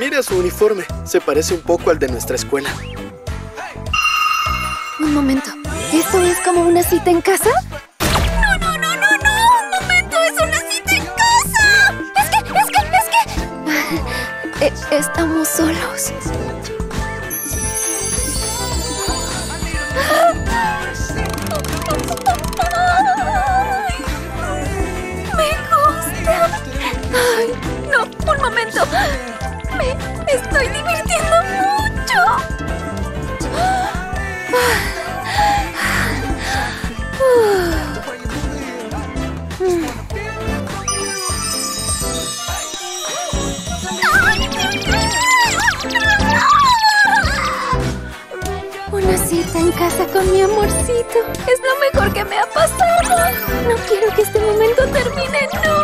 Mira su uniforme. Se parece un poco al de nuestra escuela. Un momento. ¿Esto es como una cita en casa? ¡No, no, no, no, no! ¡Un momento! ¡Es una cita en casa! ¡Es que, es que, es que! Eh, estamos solos. Una cita en casa con mi amorcito. Es lo mejor que me ha pasado. No quiero que este momento termine nunca.